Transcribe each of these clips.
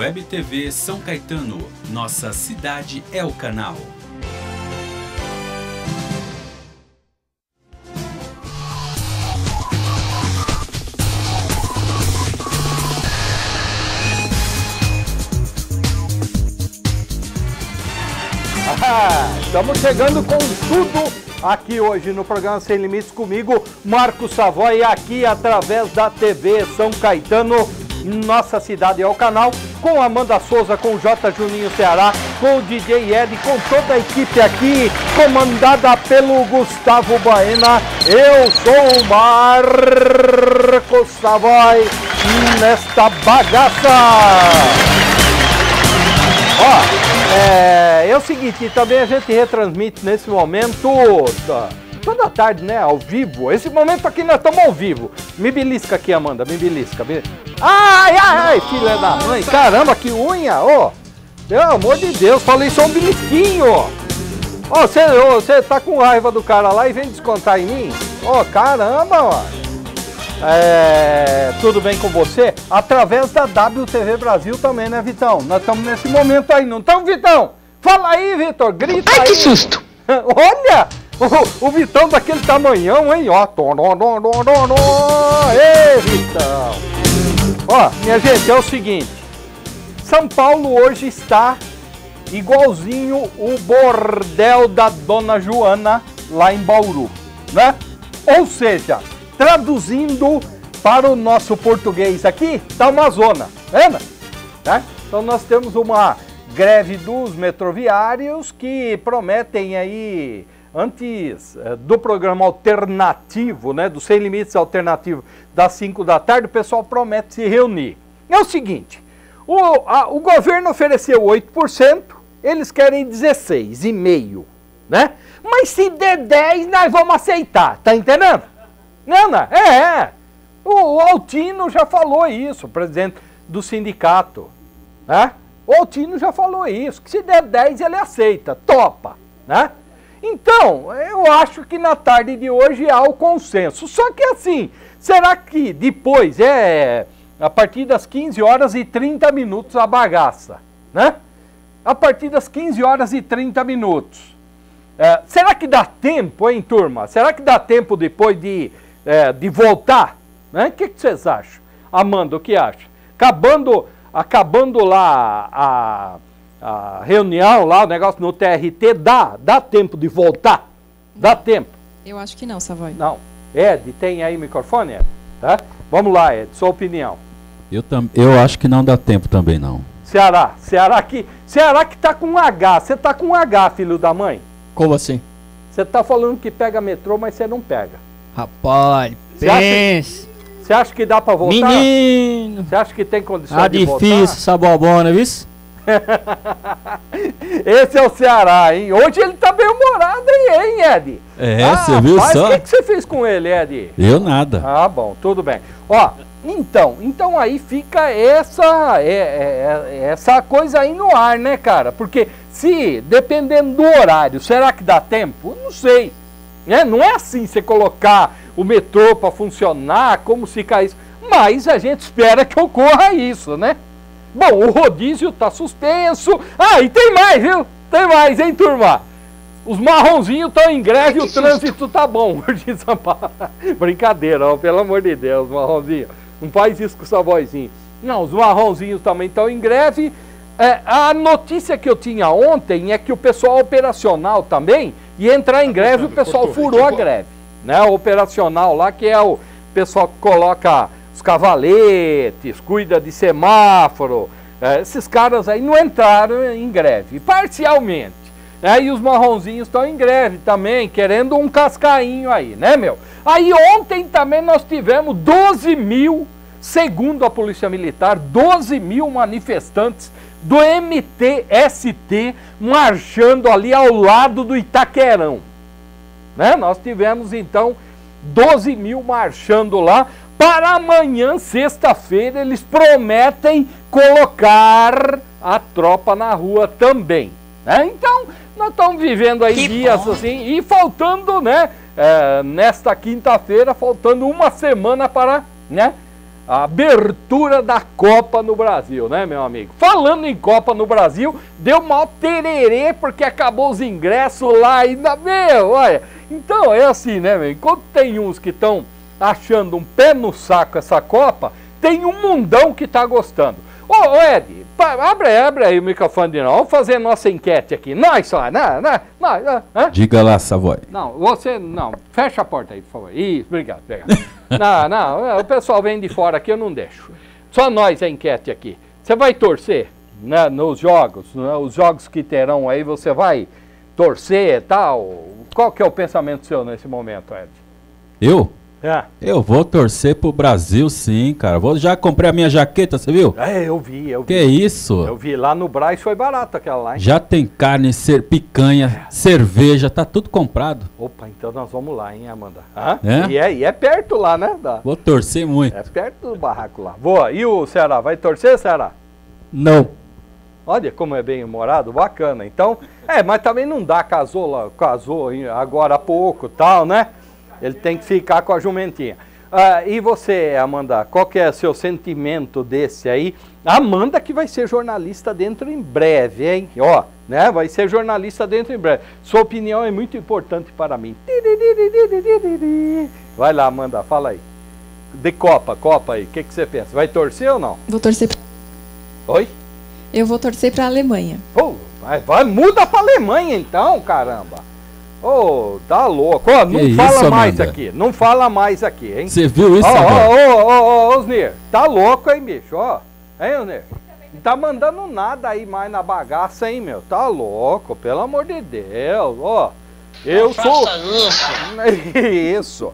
Web TV São Caetano, nossa cidade é o canal. estamos chegando com tudo aqui hoje no programa Sem Limites comigo, Marcos Savoy, aqui através da TV São Caetano, nossa cidade é o canal, com Amanda Souza, com J. Juninho Ceará, com o DJ Ed, com toda a equipe aqui, comandada pelo Gustavo Baena. Eu sou o Marcos Savoy nesta bagaça. Ó, é, é o seguinte, também a gente retransmite nesse momento, tá, toda tarde, né, ao vivo. Esse momento aqui nós estamos ao vivo. Me belisca aqui, Amanda, me belisca. Me... Ai, ai, ai, filha da mãe, caramba, que unha, ô. Oh, pelo amor de Deus, falei só um belisquinho, ó. Ó, você oh, tá com raiva do cara lá e vem descontar em mim? Ó, oh, caramba, mano. É, tudo bem com você? Através da WTV Brasil também, né, Vitão? Nós estamos nesse momento aí, não estamos, Vitão? Fala aí, Vitor, grita Ai, aí. que susto! Olha! O, Vitão daquele tamanhão, hein? Ó, Ei, Vitão! Ó, minha gente, é o seguinte. São Paulo hoje está igualzinho o bordel da Dona Joana lá em Bauru, né? Ou seja, traduzindo para o nosso português aqui, está uma zona, vendo? Tá? Então nós temos uma greve dos metroviários que prometem aí, antes eh, do programa alternativo, né, do Sem Limites Alternativo, das 5 da tarde, o pessoal promete se reunir. É o seguinte, o, a, o governo ofereceu 8%, eles querem 16,5%, né? Mas se der 10, nós vamos aceitar, tá entendendo? Nana, é, é. O, o Altino já falou isso, o presidente do sindicato. Né? O Altino já falou isso, que se der 10 ele aceita, topa. Né? Então, eu acho que na tarde de hoje há o consenso. Só que assim, será que depois é a partir das 15 horas e 30 minutos a bagaça? Né? A partir das 15 horas e 30 minutos. É, será que dá tempo, hein, turma? Será que dá tempo depois de é, de voltar. Né? O que, que vocês acham? Amanda, o que acha? Acabando, acabando lá a, a reunião, lá o negócio no TRT, dá, dá tempo de voltar? Dá tempo? Eu acho que não, Savoy. Não. Ed, tem aí microfone, Ed? Tá? Vamos lá, Ed, sua opinião. Eu, tam, eu acho que não dá tempo também, não. Ceará, Ceará que, Ceará que tá com um H. Você tá com um H, filho da mãe? Como assim? Você tá falando que pega metrô, mas você não pega. Rapaz, pense. Você acha que dá pra voltar? Menino. Você acha que tem condição ah, de voltar? difícil essa bobona, viu? Esse é o Ceará, hein? Hoje ele tá bem humorado aí, hein, Ed? É, ah, você viu mas só? O que, que você fez com ele, Ed? Eu nada. Ah, bom, tudo bem. Ó, então, então aí fica essa, é, é, é, essa coisa aí no ar, né, cara? Porque se, dependendo do horário, será que dá tempo? Não sei. Né? Não é assim você colocar o metrô para funcionar, como se caísse. Mas a gente espera que ocorra isso, né? Bom, o rodízio está suspenso. Ah, e tem mais, viu? Tem mais, hein, turma? Os marronzinhos estão em greve e o trânsito tá bom. Brincadeira, ó, pelo amor de Deus, marronzinho. Não faz isso com sua vozinha. Não, os marronzinhos também estão em greve. É, a notícia que eu tinha ontem é que o pessoal operacional também ia entrar em greve, o pessoal furou a greve. Né? O operacional lá, que é o pessoal que coloca os cavaletes, cuida de semáforo. É, esses caras aí não entraram em greve, parcialmente. Né? E os marronzinhos estão em greve também, querendo um cascainho aí, né, meu? Aí ontem também nós tivemos 12 mil, segundo a Polícia Militar, 12 mil manifestantes do MTST marchando ali ao lado do Itaquerão. Né? Nós tivemos então 12 mil marchando lá. Para amanhã, sexta-feira, eles prometem colocar a tropa na rua também. Né? Então, nós estamos vivendo aí que dias bom. assim, e faltando, né? É, nesta quinta-feira, faltando uma semana para né, a abertura da Copa no Brasil, né, meu amigo? Falando em Copa no Brasil, deu mal tererê porque acabou os ingressos lá ainda, meu, olha. Então é assim, né, meu? Enquanto tem uns que estão achando um pé no saco essa Copa, tem um mundão que tá gostando. Ô, ô Ed, abre, abre aí o microfone de novo. Vamos fazer nossa enquete aqui. Nós só, né? né nós, hã? Diga lá, Savoy. Não, você, não. Fecha a porta aí, por favor. Isso, obrigado, obrigado. não, não, o pessoal vem de fora aqui, eu não deixo. Só nós a enquete aqui. Você vai torcer né, nos jogos, né, os jogos que terão aí, você vai torcer e tal? Qual que é o pensamento seu nesse momento, Ed? Eu? É. Eu vou torcer pro Brasil sim, cara. Vou, já comprei a minha jaqueta, você viu? É, eu vi, eu vi. Que isso? Eu vi lá no Braz, foi barato aquela lá. Hein? Já tem carne, cer picanha, cerveja, tá tudo comprado. Opa, então nós vamos lá, hein, Amanda? Hã? É? E, é, e é perto lá, né? Da, Vou torcer muito. é perto do barraco lá. Boa. E o Ceará? Vai torcer, Ceará? Não. Olha como é bem humorado, bacana. Então, é, mas também não dá, casou lá, casou agora há pouco tal, né? Ele tem que ficar com a jumentinha. Ah, e você, Amanda, qual que é o seu sentimento desse aí? Amanda que vai ser jornalista dentro em breve, hein? Ó, né? Vai ser jornalista dentro em breve. Sua opinião é muito importante para mim. Vai lá, Amanda, fala aí. De Copa, Copa aí, o que, que você pensa? Vai torcer ou não? Vou torcer. pra- Oi? Eu vou torcer para a Alemanha. Pô, vai, vai, muda pra Alemanha então, caramba. Ô, tá louco. Ó, não Que fala isso, mais aqui. Não fala mais aqui, hein? Você viu isso, Ó, ó, ó, ó, Osnir. Tá louco, hein, bicho? Ó. Hein, Osnir? Não tá mandando nada aí mais na bagaça, hein, meu? Tá louco, pelo amor de Deus. Ó, eu sou... Isso.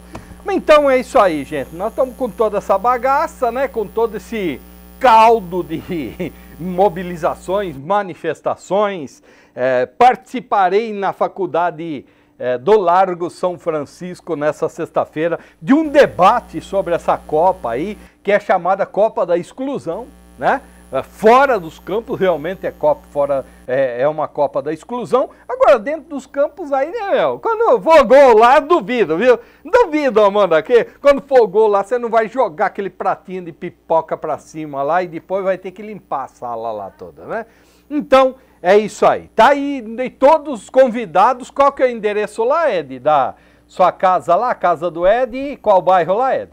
Então é isso aí, gente. Nós estamos com toda essa bagaça, né? Com todo esse caldo de mobilizações, manifestações. É, participarei na faculdade é, do Largo São Francisco nessa sexta-feira de um debate sobre essa Copa aí, que é chamada Copa da Exclusão, né? É, Fora dos campos, realmente é Copa, fora é, é uma Copa da Exclusão. Agora, dentro dos campos aí, né, meu? Quando for gol lá, duvido, viu? Duvido, Amanda, que quando for gol lá, você não vai jogar aquele pratinho de pipoca pra cima lá e depois vai ter que limpar a sala lá toda, né? Então, é isso aí. Tá aí, e todos os convidados. Qual que é o endereço lá, Ed? Da sua casa lá, casa do Ed. E qual bairro lá, Ed?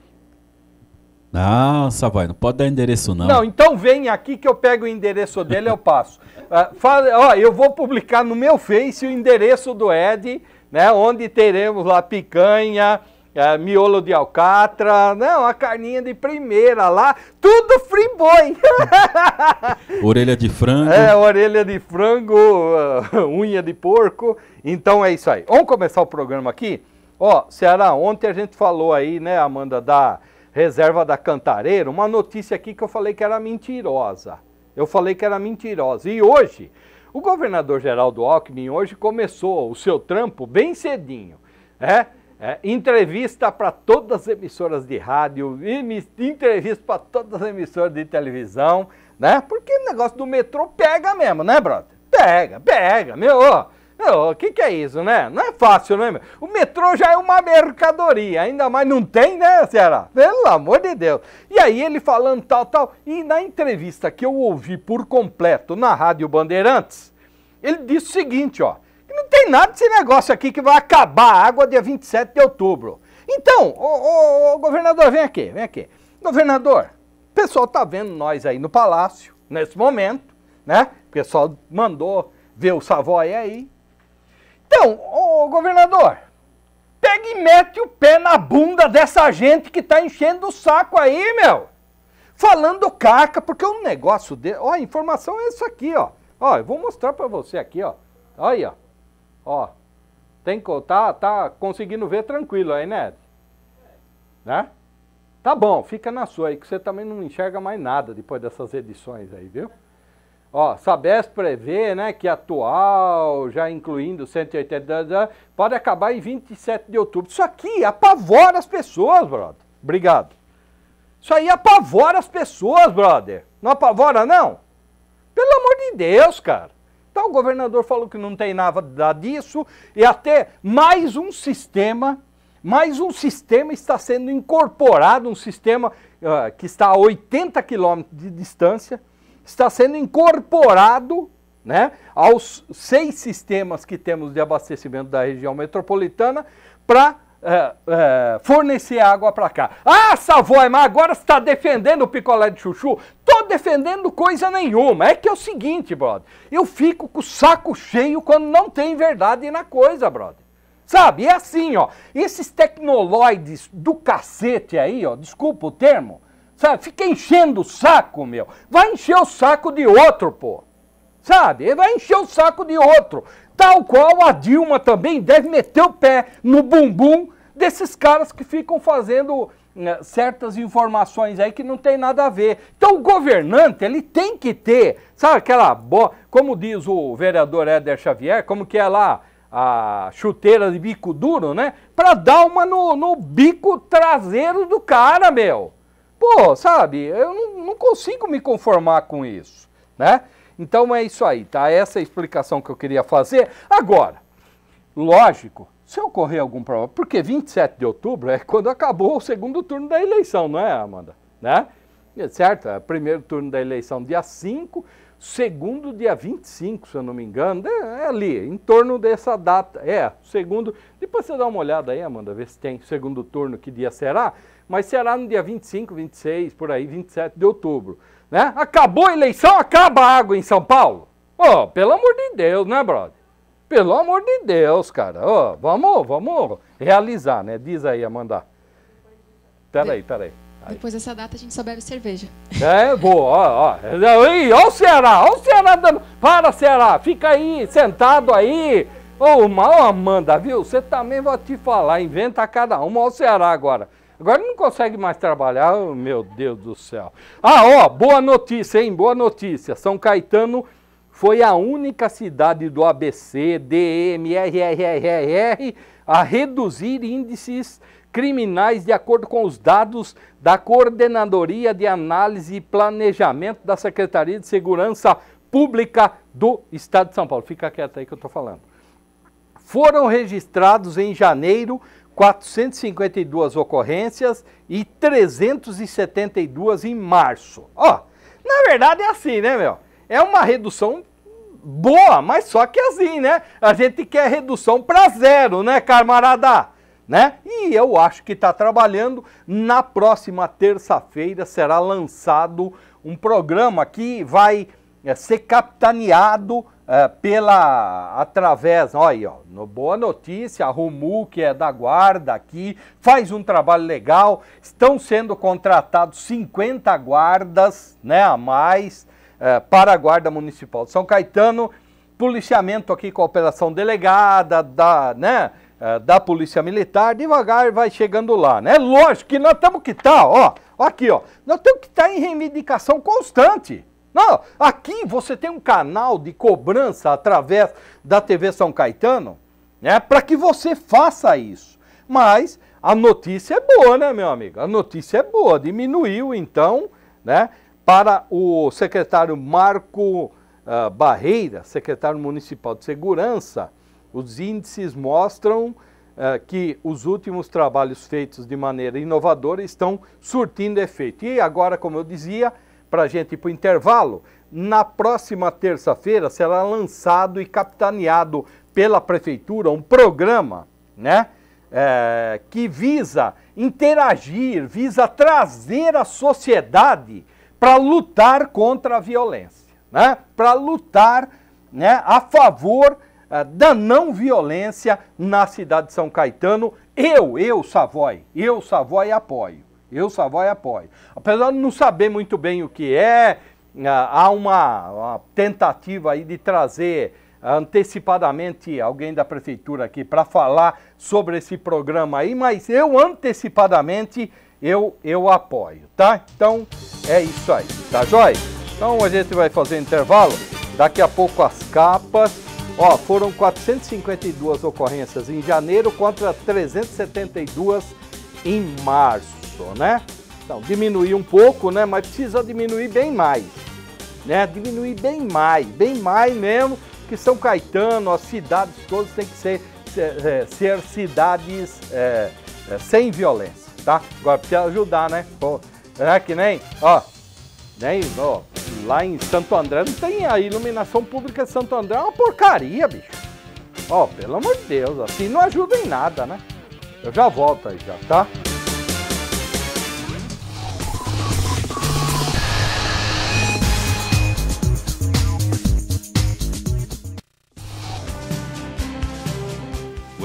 Não, Savoy, não pode dar endereço não. Não, então vem aqui que eu pego o endereço dele e eu passo. Ah, fala- ó, eu vou publicar no meu Face o endereço do Ed, né? Onde teremos lá picanha, ah, miolo de alcatra, não, uma carninha de primeira lá, tudo free boy. Orelha de frango. É, orelha de frango, ah, unha de porco. Então é isso aí. Vamos começar o programa aqui? Ó, Ceará, ontem a gente falou aí, né, Amanda, da reserva da Cantareira, uma notícia aqui que eu falei que era mentirosa. Eu falei que era mentirosa. E hoje, o governador Geraldo Alckmin hoje começou o seu trampo bem cedinho. É, é, entrevista para todas as emissoras de rádio, entrevista para todas as emissoras de televisão, né? Porque o negócio do metrô pega mesmo, né, brother? Pega, pega, meu, ó. O que, que é isso, né? Não é fácil, né? O metrô já é uma mercadoria, ainda mais não tem, né, Ceará? Pelo amor de Deus. E aí ele falando tal, tal. E na entrevista que eu ouvi por completo na Rádio Bandeirantes, ele disse o seguinte, ó. Não tem nada desse negócio aqui que vai acabar a água dia 27 de outubro. Então, ô, ô, ô, governador, vem aqui, vem aqui. Governador, o pessoal tá vendo nós aí no palácio, nesse momento, né? O pessoal mandou ver o Savoy aí. Então, ô governador, pega e mete o pé na bunda dessa gente que tá enchendo o saco aí, meu. Falando caca, porque o negócio dele. Ó, a informação é isso aqui, ó. Ó, eu vou mostrar pra você aqui, ó. Olha aí, ó. Ó. Tem que. Tá, tá conseguindo ver tranquilo aí, né? Né? Tá bom, fica na sua aí, que você também não enxerga mais nada depois dessas edições aí, viu? Ó, Sabesp prevê, né, que atual, já incluindo 180, pode acabar em 27 de outubro. Isso aqui apavora as pessoas, brother. Obrigado. Isso aí apavora as pessoas, brother. Não apavora, não? Pelo amor de Deus, cara. Então o governador falou que não tem nada disso e até mais um sistema, mais um sistema está sendo incorporado, um sistema ah, que está a 80 quilômetros de distância, está sendo incorporado né, aos seis sistemas que temos de abastecimento da região metropolitana para é, é, fornecer água para cá. Ah, Savoy, mas agora está defendendo o picolé de chuchu? Defendendo coisa nenhuma. É que é o seguinte, brother. Eu fico com o saco cheio quando não tem verdade na coisa, brother. Sabe? É assim, ó. Esses tecnoloides do cacete aí, ó. Desculpa o termo. Sabe? Fica enchendo o saco, meu. Vai encher o saco de outro, pô. Sabe? Ele vai encher o saco de outro. Tal qual a Dilma também deve meter o pé no bumbum desses caras que ficam fazendo né, certas informações aí que não tem nada a ver. Então o governante, ele tem que ter, sabe aquela, bo... como diz o vereador Éder Xavier, como que é lá a chuteira de bico duro, né? Para dar uma no, no, bico traseiro do cara, meu. Pô, sabe, eu não, não consigo me conformar com isso, né? Então é isso aí, tá? Essa é a explicação que eu queria fazer. Agora, lógico, se ocorrer algum problema, porque 27 de outubro é quando acabou o segundo turno da eleição, não é, Amanda? Né? Certo? É primeiro turno da eleição dia 5, segundo dia 25, se eu não me engano, é, é, ali, em torno dessa data. É, segundo. Depois você dá uma olhada aí, Amanda, ver se tem segundo turno, que dia será, mas será no dia 25, 26, por aí, 27 de outubro. Né? Acabou a eleição, acaba a água em São Paulo. Oh, pelo amor de Deus, né, brother? Pelo amor de Deus, cara. Oh, vamos, vamos realizar, né? Diz aí, Amanda. Peraí, peraí. Aí. Depois dessa data a gente só bebe cerveja. É, boa, ó, ó. Aí, ó o Ceará, ó o Ceará dando. Para, Ceará, fica aí, sentado aí. Ô, oh, Amanda, viu? Você também vai te falar, inventa cada uma. Ó o Ceará agora. Agora não consegue mais trabalhar, oh, meu Deus do céu. Ah, ó, boa notícia, hein? Boa notícia. São Caetano foi a única cidade do ABC, DMRRRR a reduzir índices criminais de acordo com os dados da Coordenadoria de Análise e Planejamento da Secretaria de Segurança Pública do Estado de São Paulo. Fica quieto aí que eu estou falando. Foram registrados em janeiro 452 ocorrências e 372 em março. Ó, na verdade é assim, né, meu? É uma redução boa, mas só que assim, né? A gente quer redução para zero, né, camarada? Né? E eu acho que está trabalhando. Na próxima terça-feira será lançado um programa que vai é, ser capitaneado é, pela através, olha aí, ó, no Boa Notícia, a Rumu, que é da guarda aqui, faz um trabalho legal, estão sendo contratados 50 guardas, né, a mais, é, para a Guarda Municipal de São Caetano, policiamento aqui com a operação delegada, da, né, é, da Polícia Militar, devagar vai chegando lá, né, lógico que nós temos que estar, tá, ó, aqui, ó, nós temos que estar tá em reivindicação constante, não, aqui você tem um canal de cobrança através da TV São Caetano, né, para que você faça isso. Mas a notícia é boa, né, meu amigo? A notícia é boa, diminuiu então, né, para o secretário Marco uh, Barreira, secretário municipal de segurança, os índices mostram uh, que os últimos trabalhos feitos de maneira inovadora estão surtindo efeito. E agora, como eu dizia, para a gente ir para o intervalo, na próxima terça-feira será lançado e capitaneado pela Prefeitura um programa né, é, que visa interagir, visa trazer a sociedade para lutar contra a violência, né, para lutar né, a favor é, da não violência na cidade de São Caetano. Eu, eu, Savoy, eu, Savoy, apoio. Eu, Savoy, apoio. Apesar de não saber muito bem o que é, ah, há uma, uma tentativa aí de trazer antecipadamente alguém da prefeitura aqui para falar sobre esse programa aí, mas eu antecipadamente eu, eu apoio, tá? Então é isso aí, tá jóia? Então a gente vai fazer intervalo, daqui a pouco as capas, ó, foram 452 ocorrências em janeiro contra 372 em março né? Então, diminuir um pouco, né? Mas precisa diminuir bem mais, né? Diminuir bem mais, bem mais mesmo, que São Caetano, as cidades todas têm que ser, ser, é, ser cidades é, é, sem violência, tá? Agora precisa ajudar, né? Pô, É que nem, ó, nem, ó, lá em Santo André não tem a iluminação pública de Santo André, é uma porcaria, bicho. Ó, pelo amor de Deus, assim não ajuda em nada, né? Eu já volto aí já, tá?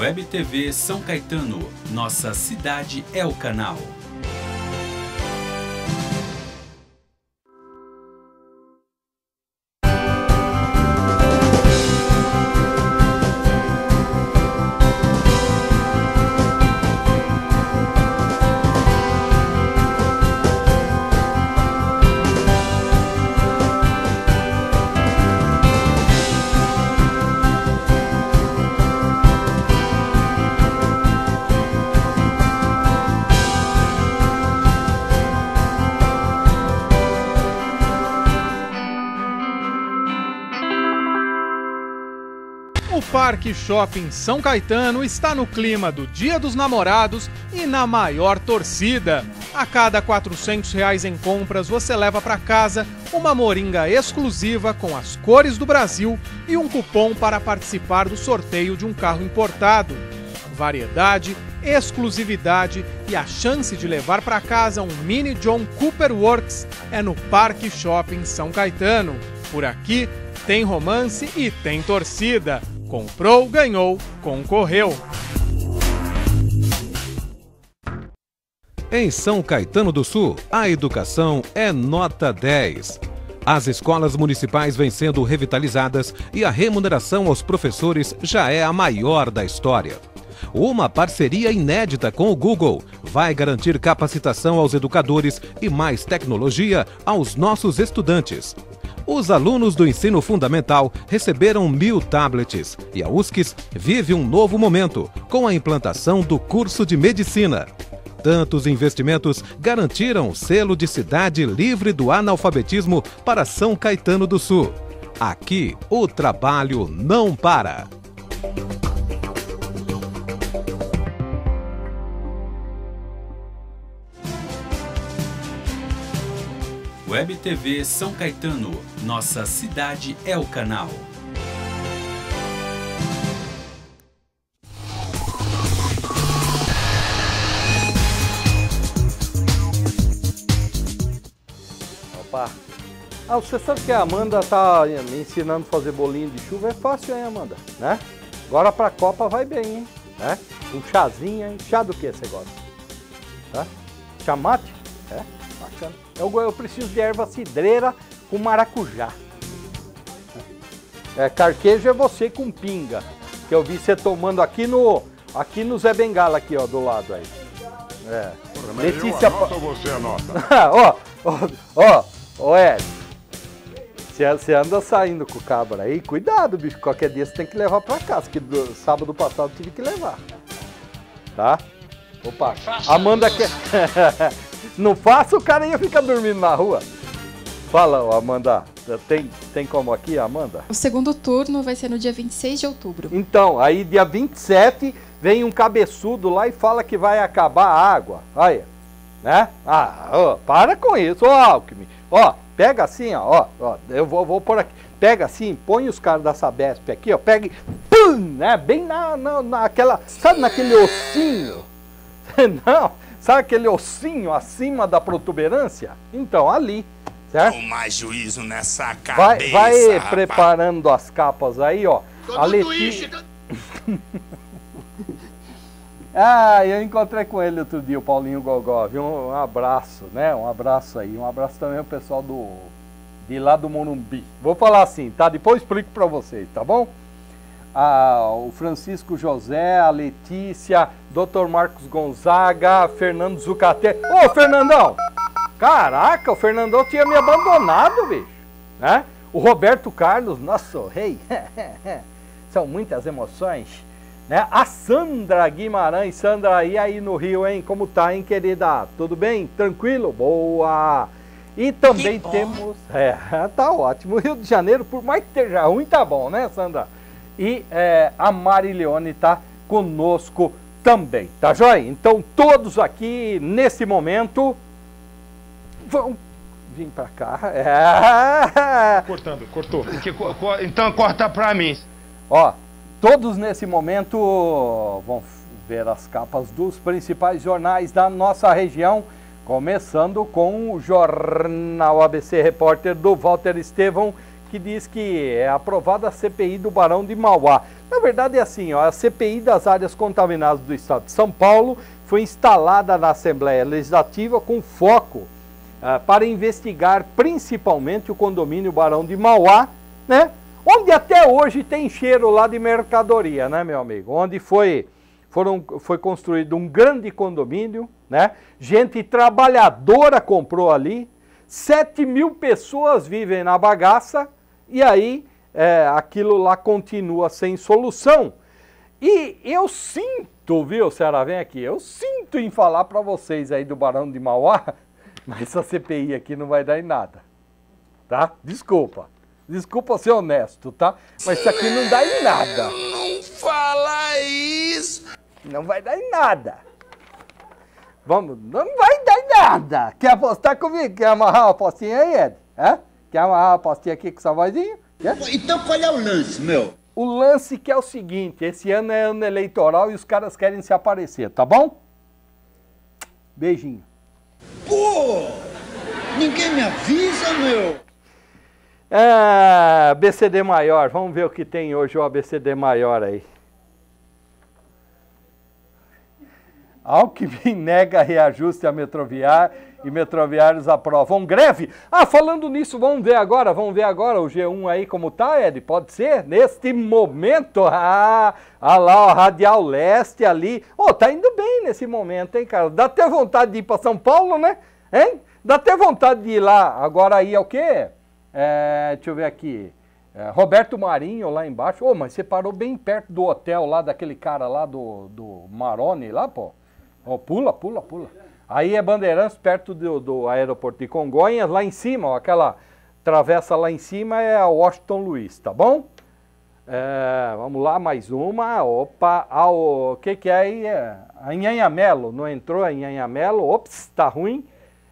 Web TV São Caetano. Nossa cidade é o canal. Parque Shopping São Caetano está no clima do Dia dos Namorados e na maior torcida. A cada 400 reais em compras, você leva para casa uma moringa exclusiva com as cores do Brasil e um cupom para participar do sorteio de um carro importado. Variedade, exclusividade e a chance de levar para casa um mini John Cooper Works é no Parque Shopping São Caetano. Por aqui tem romance e tem torcida. Comprou, ganhou, concorreu. Em São Caetano do Sul, a educação é nota 10. As escolas municipais vêm sendo revitalizadas e a remuneração aos professores já é a maior da história. Uma parceria inédita com o Google vai garantir capacitação aos educadores e mais tecnologia aos nossos estudantes. Os alunos do ensino fundamental receberam mil tablets e a USCS vive um novo momento com a implantação do curso de medicina. Tantos investimentos garantiram o selo de cidade livre do analfabetismo para São Caetano do Sul. Aqui, o trabalho não para. Web TV São Caetano. Nossa cidade é o canal. Opa. Ah, você sabe que a Amanda tá me ensinando a fazer bolinho de chuva? É fácil, hein, Amanda? Né? Agora pra Copa vai bem, hein? Né? Um chazinho, hein? Chá do que você gosta? Tá? Chamate? É, bacana. Eu, eu preciso de erva cidreira com maracujá. É, carquejo é você com pinga. Que eu vi você tomando aqui no. Aqui no Zé Bengala, aqui, ó, do lado aí. É. Letícia. Anota ou você anota? ó, ó, ó, ó, Ed. Você- Você anda saindo com o cabra aí, cuidado, bicho. Qualquer dia você tem que levar pra casa, que do, sábado passado eu tive que levar. Tá? Opa, Amanda quer. Não faça, o cara ia ficar dormindo na rua. Fala, Amanda. Tem, tem como aqui, Amanda? O segundo turno vai ser no dia 26 de outubro. Então, aí dia 27 vem um cabeçudo lá e fala que vai acabar a água. Aí, né? Ah, ó, para com isso, ó, Alckmin. Ó, pega assim, ó, ó, eu vou, vou pôr aqui. Pega assim, põe os caras da Sabesp aqui, ó, pega e pum, né? Bem na, na, naquela, sabe naquele ossinho? Não, sabe aquele ossinho acima da protuberância? Então, ali, certo? Com mais juízo nessa cabeça. Vai, vai rapaz. preparando as capas aí, ó. A Letícia... ah, eu encontrei com ele outro dia, o Paulinho Gogó, viu? Um abraço, né? Um abraço aí. Um abraço também ao pessoal do de lá do Morumbi. Vou falar assim, tá? Depois eu explico pra vocês, tá bom? Ah, o Francisco José, a Letícia, Dr. Marcos Gonzaga, Fernando Zucate. Ô, Fernandão! Caraca, o Fernandão tinha me abandonado, bicho. Né? O Roberto Carlos, nosso rei. São muitas emoções. Né? A Sandra Guimarães. Sandra, e aí no Rio, hein? Como tá, hein, querida? Tudo bem? Tranquilo? Boa! E também temos... É, tá ótimo. Rio de Janeiro, por mais que esteja ruim, tá bom, né, Sandra? E é, a Marilione tá conosco também, tá joia? Então, todos aqui, nesse momento... vão vir pra cá. É. Cortando, cortou. Então corta pra mim. Ó, todos nesse momento vão ver as capas dos principais jornais da nossa região, começando com o jornal ABC Repórter do Walter Estevão, que diz que é aprovada a CPI do Barão de Mauá. Na verdade é assim, ó, a CPI das áreas contaminadas do estado de São Paulo foi instalada na Assembleia Legislativa com foco para investigar principalmente o condomínio Barão de Mauá, né? Onde até hoje tem cheiro lá de mercadoria, né, meu amigo? Onde foi, foram, foi construído um grande condomínio, né? Gente trabalhadora comprou ali, 7 mil pessoas vivem na bagaça, e aí é, aquilo lá continua sem solução. E eu sinto, viu, Ceará, vem aqui, eu sinto em falar para vocês aí do Barão de Mauá, mas essa CPI aqui não vai dar em nada, tá? Desculpa, desculpa ser honesto, tá? Mas isso aqui não dá em nada. Não fala isso! Não vai dar em nada. Vamos, não vai dar em nada. Quer apostar comigo? Quer amarrar uma apostinha aí, Ed? Hã? Quer amarrar uma apostinha aqui com essa vozinha? Quer? Então qual é o lance, meu? O lance que é o seguinte, esse ano é ano eleitoral e os caras querem se aparecer, tá bom? Beijinho. Pô! Ninguém me avisa, meu! É, ABCD maior, vamos ver o que tem hoje o ABCD maior aí. Alckmin nega reajuste a metroviária e metroviários aprovam greve. Ah, falando nisso, vamos ver agora, vamos ver agora o G1 aí como tá, Ed? Pode ser? Neste momento, ah, ah lá, ó, Radial Leste ali. Ô, tá indo bem nesse momento, hein, cara? Dá até vontade de ir para São Paulo, né? Hein? Dá até vontade de ir lá. Agora aí é o quê? É, deixa eu ver aqui. É, Roberto Marinho lá embaixo. Ô, mas você parou bem perto do hotel lá, daquele cara lá do, do Maroni lá, pô. Ó, pula, pula, pula. Aí é Bandeirantes, perto do, do aeroporto de Congonhas, lá em cima, ó, aquela travessa lá em cima é a Washington Luiz, tá bom? É, vamos lá, mais uma. Opa, ah, o que que é aí? É, a Inhanhamelo, não entrou a Inhanhamelo? Ops, tá ruim.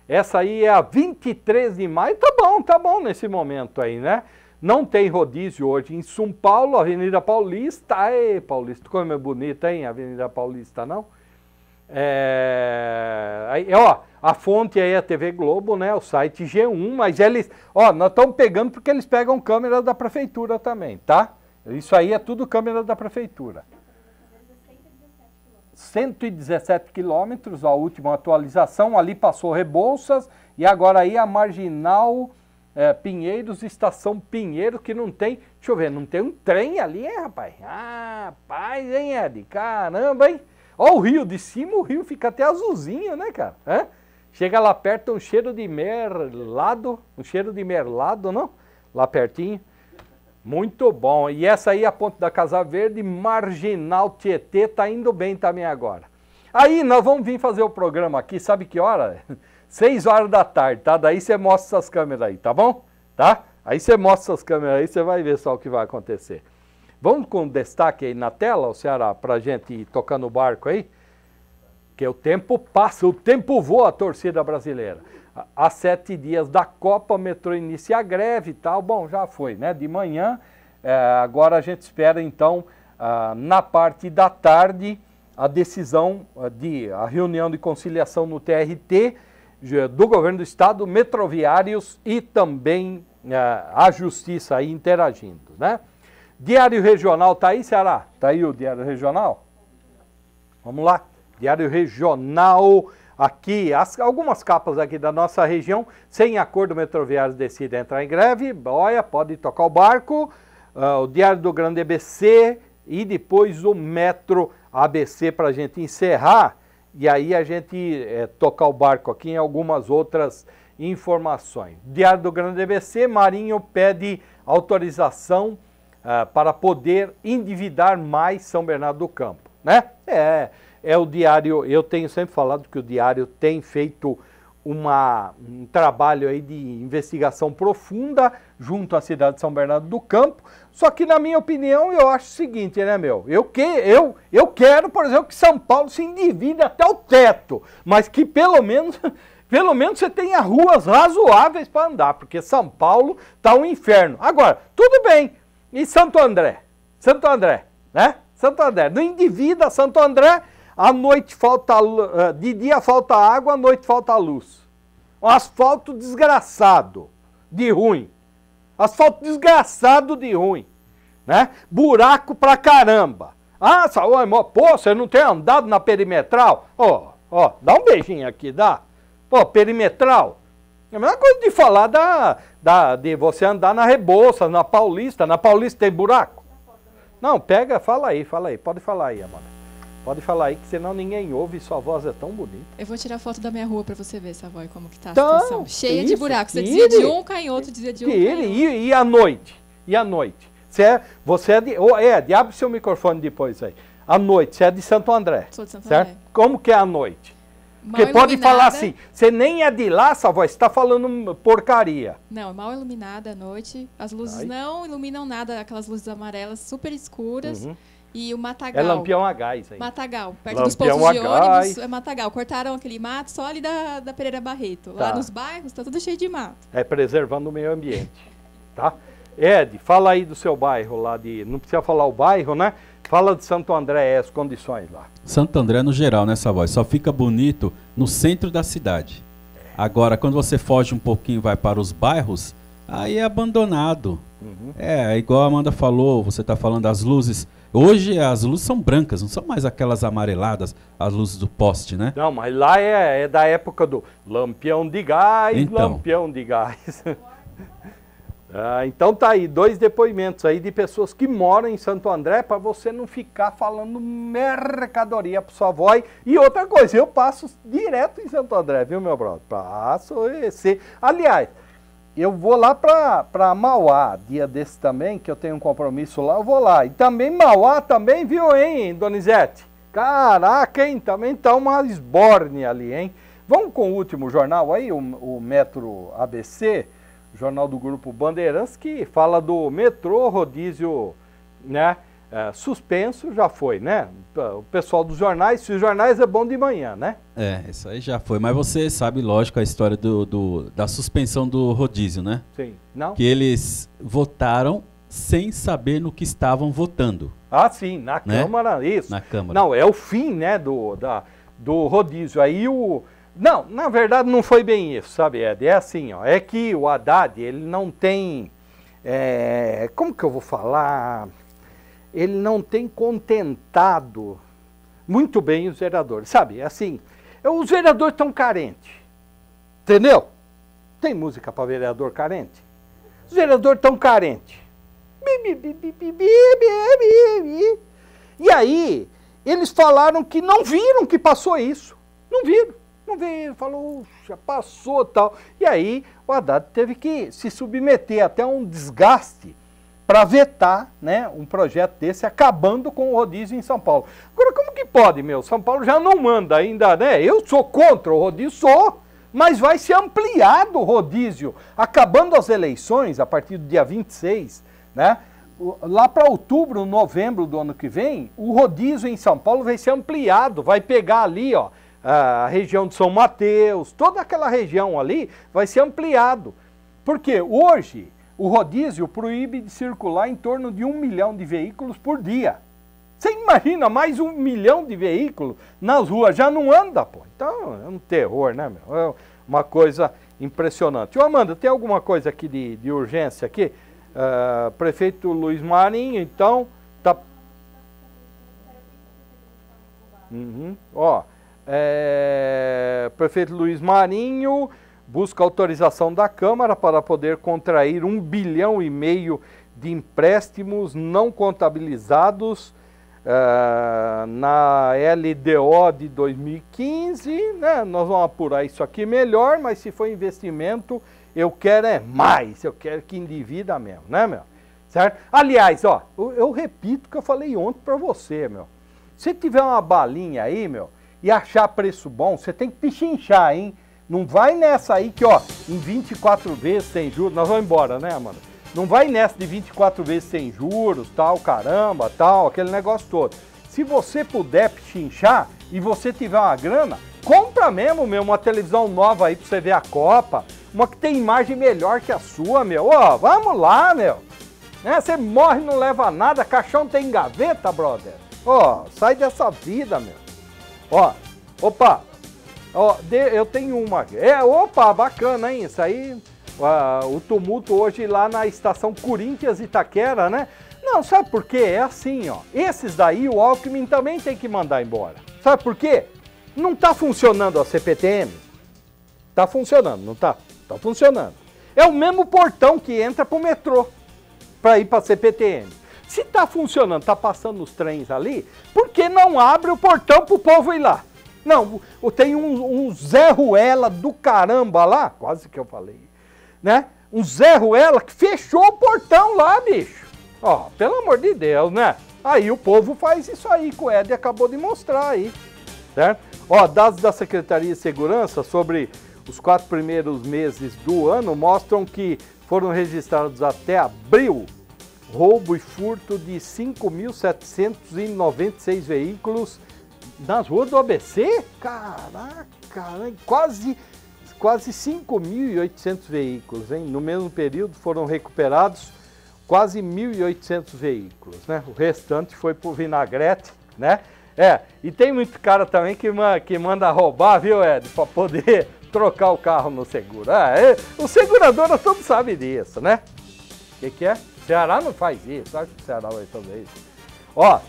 Essa aí é a 23 de maio, tá bom, tá bom nesse momento aí, né? Não tem rodízio hoje em São Paulo, Avenida Paulista. Ai, Paulista, como é bonita, hein? Avenida Paulista, não? É, aí, ó, a fonte aí é a TV Globo, né? O site G1, mas eles, ó, nós estamos pegando porque eles pegam câmera da prefeitura também, tá? Isso aí é tudo câmera da prefeitura. 117 quilômetros, a última atualização, ali passou Rebouças e agora aí a Marginal é, Pinheiros, Estação Pinheiro, que não tem, deixa eu ver, não tem um trem ali, hein, rapaz? Ah, rapaz, hein, Ed? Caramba, hein? Ó o rio, de cima o rio fica até azulzinho, né, cara? Hã? Chega lá perto, um cheiro de merlado, um cheiro de merlado, não? Lá pertinho. Muito bom. E essa aí, a Ponte da Casa Verde, Marginal Tietê, tá indo bem também agora. Aí nós vamos vir fazer o programa aqui, sabe que hora? Seis horas da tarde, tá? Daí você mostra essas câmeras aí, tá bom? Tá? Aí você mostra essas câmeras aí, você vai ver só o que vai acontecer. Vamos com destaque aí na tela, o Ceará, pra gente ir tocando o barco aí? Que o tempo passa, o tempo voa a torcida brasileira. Há sete dias da Copa, o metrô inicia a greve e tal. Bom, já foi, né? De manhã. É, agora a gente espera, então, ah, na parte da tarde, a decisão ah, de a reunião de conciliação no TRT do governo do estado, metroviários e também ah, a justiça aí interagindo, né? Diário Regional, tá aí, Ceará? Tá aí o Diário Regional? Vamos lá. Diário Regional, aqui, as, algumas capas aqui da nossa região, sem acordo, metroviários decidem entrar em greve, olha, pode tocar o barco, uh, o Diário do Grande ABC e depois o Metro ABC para a gente encerrar, e aí a gente é, tocar o barco aqui em algumas outras informações. Diário do Grande ABC, Marinho pede autorização uh, para poder endividar mais São Bernardo do Campo, né? É, é o diário, eu tenho sempre falado que o diário tem feito uma, um trabalho aí de investigação profunda junto à cidade de São Bernardo do Campo, só que na minha opinião eu acho o seguinte, né meu, eu, que, eu, eu quero, por exemplo, que São Paulo se endivide até o teto, mas que pelo menos Pelo menos você tenha ruas razoáveis para andar, porque São Paulo tá um inferno. Agora, tudo bem. E Santo André? Santo André, né? Santo André. Não endivida Santo André, à noite falta, eh, de dia falta água, à noite falta luz. Um asfalto desgraçado, de ruim. Asfalto desgraçado de ruim, né? Buraco pra caramba. Ah, sa- ô, irmão, pô, você não tem andado na perimetral? Ó, ó, dá um beijinho aqui, dá. Pô, perimetral. É a mesma coisa de falar da, da, de você andar na Rebouça, na Paulista. Na Paulista tem buraco? Não, pega, fala aí, fala aí. Pode falar aí, Amanda. Pode falar aí, que senão ninguém ouve e sua voz é tão bonita. Eu vou tirar foto da minha rua pra você ver, Savoy, como que tá a Então, situação. Cheia de isso, buracos. Você tire. dizia de um, cai em outro, dizia de um, cai em Tire, outro. e, e à noite? E à noite? Você é, você é de. ô, Ed, abre seu microfone depois aí. À noite, você é de Santo André. Sou de Santo certo? André. Como que é à noite? Mal Porque pode iluminada. falar assim, você nem é de lá, sua voz, você tá falando porcaria. Não, é mal iluminada à noite. As luzes Ai. não iluminam nada, aquelas luzes amarelas super escuras. Uhum. E o É matagal. lampião a gás. Matagal, perto dos Lampião postos de a gás. ônibus, é Matagal. Cortaram aquele mato só ali da, da Pereira Barreto. Tá. Lá nos bairros tá tudo cheio de mato. É preservando o meio ambiente, tá? Ed, fala aí do seu bairro lá de, não precisa falar o bairro, né? Fala de Santo André, as condições lá. Santo André no geral, né, voz? Só fica bonito no centro da cidade. Agora, quando você foge um pouquinho e vai para os bairros, aí é abandonado. Uhum. É, igual a Amanda falou, você está falando das luzes. Hoje as luzes são brancas, não são mais aquelas amareladas, as luzes do poste, né? Não, mas lá é, é da época do lampião de gás, Então. lampião de gás. Ah, então tá aí, dois depoimentos aí de pessoas que moram em Santo André para você não ficar falando mercadoria pro sua avó. E outra coisa, eu passo direto em Santo André, viu, meu brother? Passo esse. Aliás, eu vou lá para Mauá, dia desse também, que eu tenho um compromisso lá, eu vou lá. E também Mauá também, viu, hein, Donizete? Caraca, hein? Também tá uma esborne ali, hein? Vamos com o último jornal aí, o, o Metro ABC, jornal do Grupo Bandeirantes, que fala do metrô rodízio, né? é, suspenso, já foi, né? O pessoal dos jornais, se os jornais é bom de manhã, né? É, isso aí já foi. Mas você sabe, lógico, a história do, do- da suspensão do rodízio, né? Sim. Não? Que eles votaram sem saber no que estavam votando Ah, sim, na Né? Câmara, isso. na Câmara. Não, é o fim, né, do, da, do rodízio. Aí o... Não, na verdade não foi bem isso, sabe, Ed? É assim, ó, é que o Haddad, ele não tem, é, como que eu vou falar, ele não tem contentado muito bem os vereadores, sabe? É assim, é, os vereadores estão carentes, entendeu? Tem música para vereador carente? Os vereadores estão carentes. E aí, eles falaram que não viram que passou isso, não viram. Não viram. Falou, já passou tal. E aí, o Haddad teve que se submeter até a um desgaste para vetar né, um projeto desse, acabando com o rodízio em São Paulo. Agora, como que pode, meu? São Paulo já não manda ainda, né? Eu sou contra o rodízio, sou. Mas vai ser ampliado o rodízio, acabando as eleições a partir do dia 26, né? Lá para outubro, novembro do ano que vem, o rodízio em São Paulo vai ser ampliado, vai pegar ali, ó, a região de São Mateus, toda aquela região ali vai ser ampliado. Porque hoje o rodízio proíbe de circular em torno de um milhão de veículos por dia. Você imagina mais um milhão de veículos nas ruas, já não anda, pô. Então é um terror, né, meu? É uma coisa impressionante. Ô, Amanda, tem alguma coisa aqui de, de urgência aqui? Ah, prefeito Luiz Marinho, então, tá. Uhum. Ó, é, prefeito Luiz Marinho busca autorização da Câmara para poder contrair um bilhão e meio de empréstimos não contabilizados ah, na LDO de 2015, né? Nós vamos apurar isso aqui melhor, mas se for investimento, eu quero é mais, eu quero que endivida mesmo, né, meu? Certo? Aliás, ó, eu, eu repito o que eu falei ontem para você, meu. Se tiver uma balinha aí, meu, e achar preço bom, você tem que pichinchar, hein? Não vai nessa aí que, ó, em 24 vezes sem juros, nós vamos embora, né, Amanda? Não vai nessa de 24 vezes sem juros, tal, caramba, tal, aquele negócio todo. Se você puder pichinchar e você tiver uma grana, compra mesmo, meu, uma televisão nova aí pra você ver a Copa. Uma que tem imagem melhor que a sua, meu. Ó, vamos lá, meu. Né? Você morre não leva nada, caixão tem gaveta, brother. Ó, sai dessa vida, meu. Ó, opa. Ó, de- eu tenho uma. É, opa, bacana, hein? Isso aí, ah, o tumulto hoje lá na estação Corinthians Itaquera, né? Não, sabe por quê? É assim, ó. Esses daí o Alckmin também tem que mandar embora. Sabe por quê? Não tá funcionando a CPTM. Tá funcionando, não tá? Tá funcionando. É o mesmo portão que entra pro metrô para ir para CPTM. Se tá funcionando, tá passando os trens ali, por que não abre o portão pro povo ir lá? Não, o- tem um, um Zé Ruela do caramba lá, quase que eu falei, né? Um Zé Ruela que fechou o portão lá, bicho. Ó, pelo amor de Deus, né? Aí o povo faz isso aí que o Ed acabou de mostrar aí, certo? Ó, dados da Secretaria de Segurança sobre os quatro primeiros meses do ano mostram que foram registrados até abril roubo e furto de 5.796 veículos nas ruas do ABC? Caraca, quase, quase 5.800 veículos, hein? No mesmo período foram recuperados quase 1.800 veículos, né? O restante foi pro vinagrete, né? É, e tem muito cara também que, ma- que manda roubar, viu, Ed? Pra poder trocar o carro no seguro. Ah, é, o seguradora todo sabe disso, né? O que, que é? Ceará não faz isso, acho que o Ceará vai fazer isso. Ó,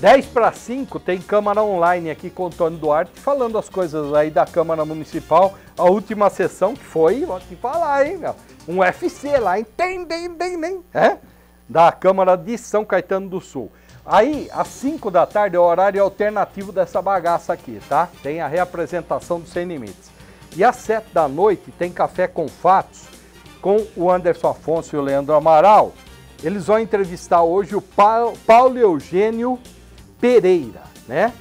10 para 5 tem Câmara Online aqui com o Antônio Duarte falando as coisas aí da Câmara Municipal. A última sessão que foi, vou te falar, hein, meu? Um UFC lá, hein? Tem, tem, tem, tem. É? Da Câmara de São Caetano do Sul. Aí, às 5 da tarde é o horário alternativo dessa bagaça aqui, tá? Tem a reapresentação do Sem Limites. E às 7 da noite tem Café com Fatos com o Anderson Afonso e o Leandro Amaral. Eles vão entrevistar hoje o Pa- Paulo Eugênio Pereira, né?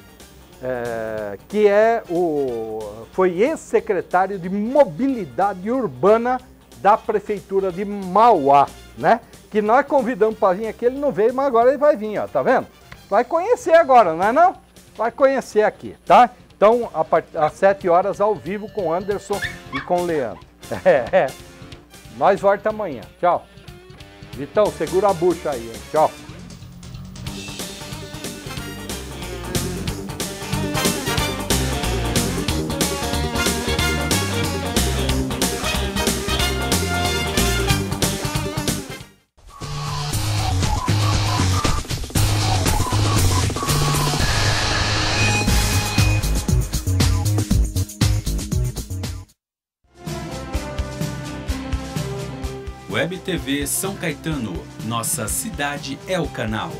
É, que é o foi ex-secretário de Mobilidade Urbana da Prefeitura de Mauá, né? Que nós convidamos para vir aqui, ele não veio, mas agora ele vai vir, ó, tá vendo? Vai conhecer agora, não é não? Vai conhecer aqui, tá? Então, a part- às 7 horas ao vivo com Anderson e com Leandro. É, é. Nós volta amanhã. Tchau. Vitão, segura a bucha aí, hein? Tchau. TV São Caetano. Nossa cidade é o canal.